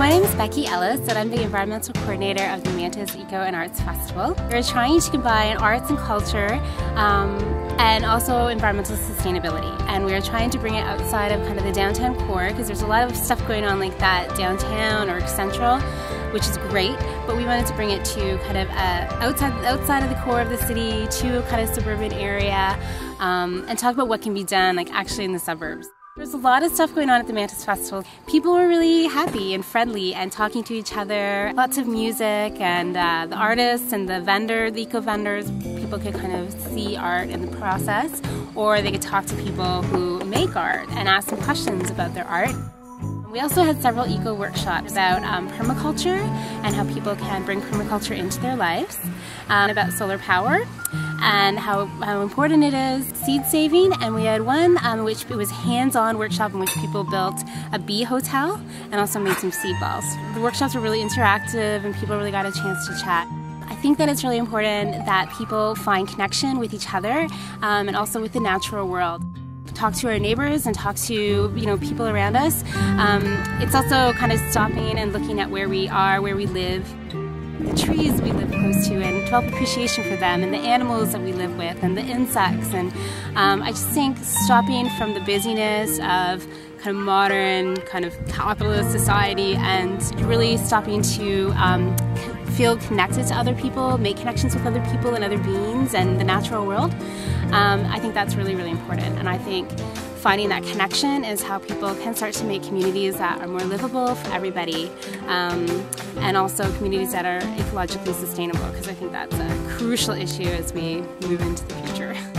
my name is Becky Ellis and I'm the environmental coordinator of the Mantis Eco and Arts Festival. We're trying to combine arts and culture um, and also environmental sustainability. And we're trying to bring it outside of kind of the downtown core because there's a lot of stuff going on like that downtown or central, which is great. But we wanted to bring it to kind of uh, outside outside of the core of the city, to a kind of suburban area, um, and talk about what can be done like actually in the suburbs. There's a lot of stuff going on at the Mantis Festival. People were really happy and friendly and talking to each other. Lots of music and uh, the artists and the vendors, the eco vendors, people could kind of see art in the process or they could talk to people who make art and ask them questions about their art. We also had several eco workshops about um, permaculture and how people can bring permaculture into their lives, um, about solar power, and how, how important it is, seed saving, and we had one um, which it was hands-on workshop in which people built a bee hotel and also made some seed balls. The workshops were really interactive and people really got a chance to chat. I think that it's really important that people find connection with each other um, and also with the natural world talk to our neighbors and talk to you know people around us. Um, it's also kind of stopping and looking at where we are, where we live the trees we live close to and develop appreciation for them and the animals that we live with and the insects. And um, I just think stopping from the busyness of kind of modern, kind of capitalist society and really stopping to um, feel connected to other people, make connections with other people and other beings and the natural world. Um, I think that's really, really important. And I think finding that connection is how people can start to make communities that are more livable for everybody um, and also communities that are ecologically sustainable because I think that's a crucial issue as we move into the future.